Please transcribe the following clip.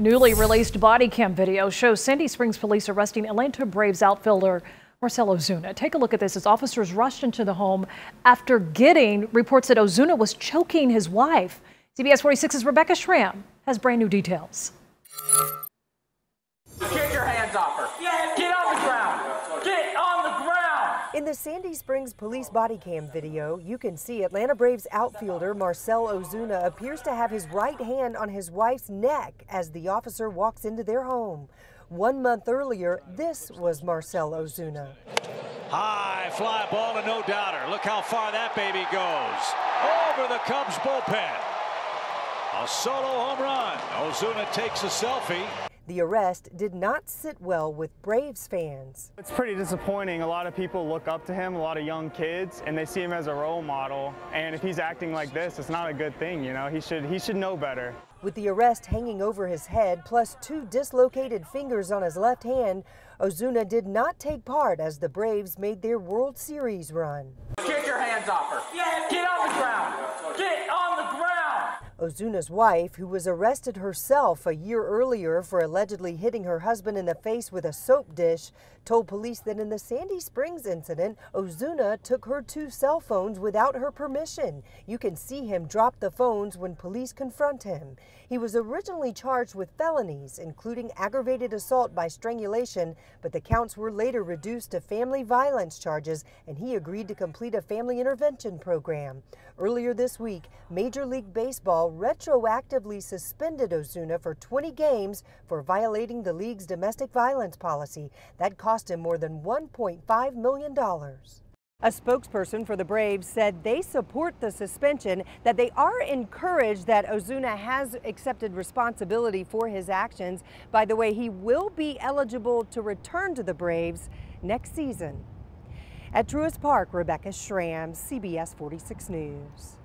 Newly released body cam video shows Sandy Springs police arresting Atlanta Braves outfielder Marcelo Ozuna. Take a look at this as officers rushed into the home after getting reports that Ozuna was choking his wife. CBS 46's Rebecca Schramm has brand new details. In the Sandy Springs police body cam video, you can see Atlanta Braves outfielder Marcell Ozuna appears to have his right hand on his wife's neck as the officer walks into their home. One month earlier, this was Marcell Ozuna. High fly ball to no doubter. Look how far that baby goes. Over the Cubs bullpen. A solo home run. Ozuna takes a selfie. The arrest did not sit well with Braves fans. It's pretty disappointing. A lot of people look up to him, a lot of young kids, and they see him as a role model. And if he's acting like this, it's not a good thing, you know? He should he should know better. With the arrest hanging over his head, plus two dislocated fingers on his left hand, Ozuna did not take part as the Braves made their World Series run. Get your hands off her. Get on the ground. Get on the ground. Ozuna's wife, who was arrested herself a year earlier for allegedly hitting her husband in the face with a soap dish, told police that in the Sandy Springs incident, Ozuna took her two cell phones without her permission. You can see him drop the phones when police confront him. He was originally charged with felonies, including aggravated assault by strangulation, but the counts were later reduced to family violence charges, and he agreed to complete a family intervention program. Earlier this week, Major League Baseball retroactively suspended Ozuna for 20 games for violating the league's domestic violence policy. That cost him more than $1.5 million. A spokesperson for the Braves said they support the suspension, that they are encouraged that Ozuna has accepted responsibility for his actions. By the way, he will be eligible to return to the Braves next season. At Truist Park, Rebecca Schramm, CBS 46 News.